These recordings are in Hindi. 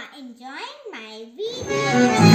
are enjoying my video.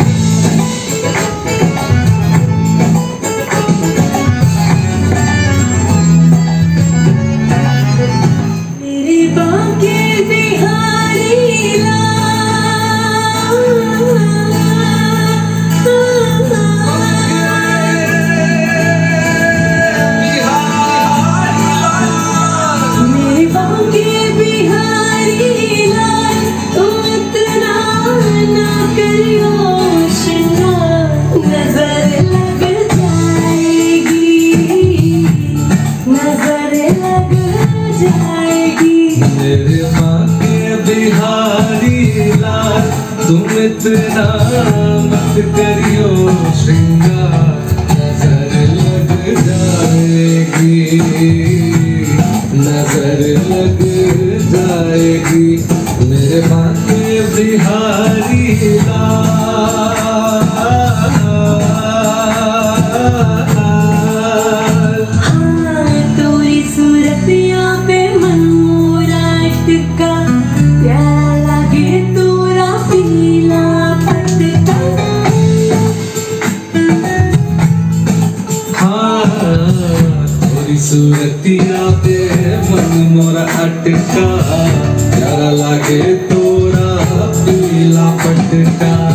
मेरे माँ बिहारी लाल तुम इतना मत करियो श्रृंगार नज़र लग जाएगी नज़र लग जाएगी मेरे माँ बिहारी लाल। सूरतिया पे मन मोरा अटका लागे तोरा पीला पटका